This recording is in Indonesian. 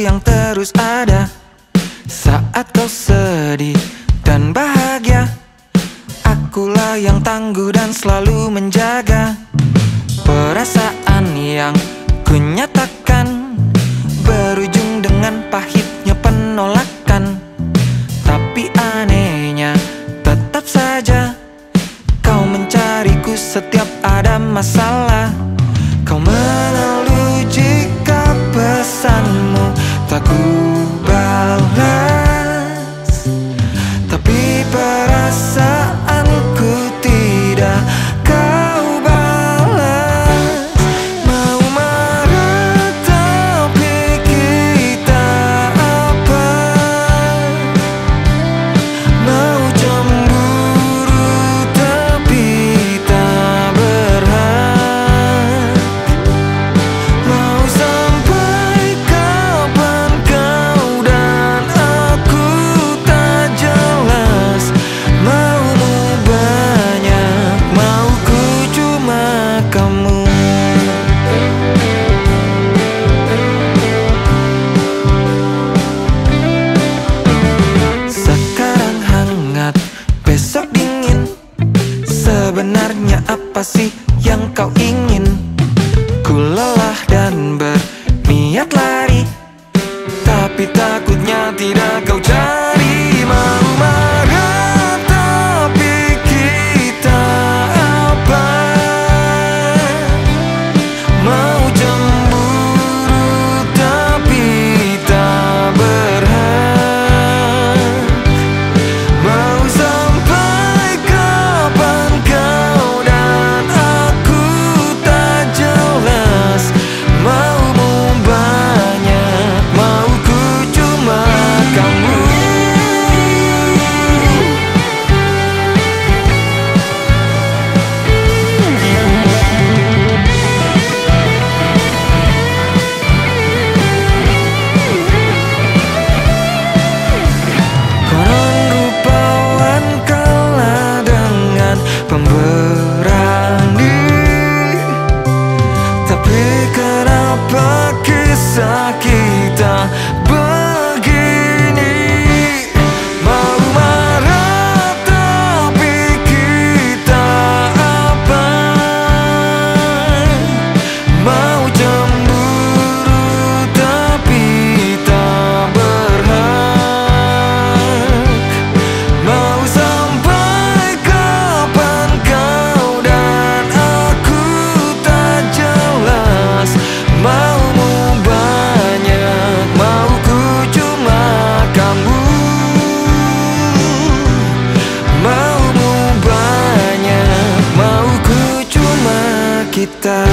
yang terus ada Saat kau sedih dan bahagia. Akulah yang tangguh dan selalu menjaga Perasaan yang kunyatakan. Berujung dengan pahitnya penolakan Tapi anehnya tetap saja Kau mencariku setiap ada masalah. Apa sih yang kau ingin? Ku lelah dan berniat lari Tapi takutnya tidak kau cari 있다.